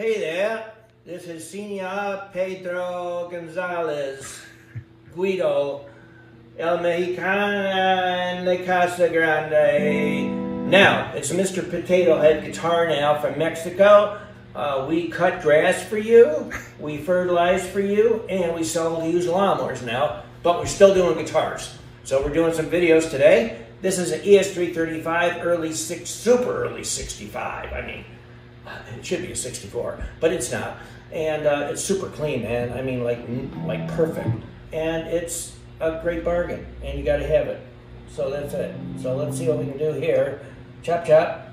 Hey there, this is Senor Pedro Gonzalez Guido El Mexicana en la Casa Grande. Now, it's Mr. Potato Head Guitar now from Mexico. Uh, we cut grass for you, we fertilize for you, and we sell used lawnmowers now, but we're still doing guitars. So we're doing some videos today. This is an ES335 early six, super early 65. I mean, it should be a 64, but it's not. And uh, it's super clean, man. I mean, like, like perfect. And it's a great bargain, and you got to have it. So that's it. So let's see what we can do here. Chop, chop.